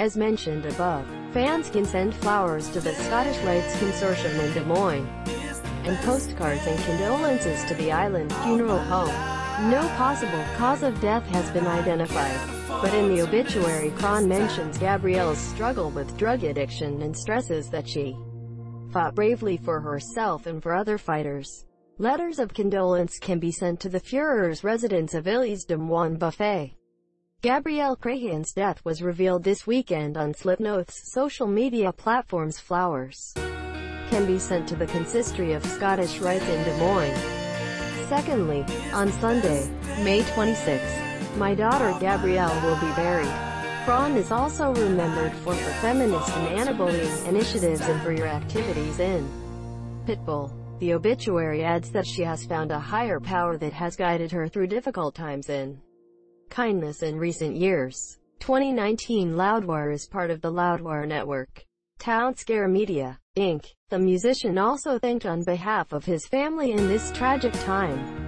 As mentioned above, fans can send flowers to the Scottish Rites Consortium in Des Moines, and postcards and condolences to the island funeral home. No possible cause of death has been identified, but in the obituary Crahan mentions Gabrielle's struggle with drug addiction and stresses that she fought bravely for herself and for other fighters. Letters of condolence can be sent to the Führer's residence of Iles Des Moines Buffet. Gabrielle Crahan's death was revealed this weekend on Slipknot's social media platforms Flowers can be sent to the consistory of Scottish Rites in Des Moines. Secondly, on Sunday, May 26, my daughter Gabrielle will be buried. Crahan is also remembered for her feminist and anti-bullying initiatives and for your activities in Pitbull. The obituary adds that she has found a higher power that has guided her through difficult times in kindness in recent years. 2019 Loudwire is part of the Loudwire network. Townsquare Media, Inc. The musician also thanked on behalf of his family in this tragic time.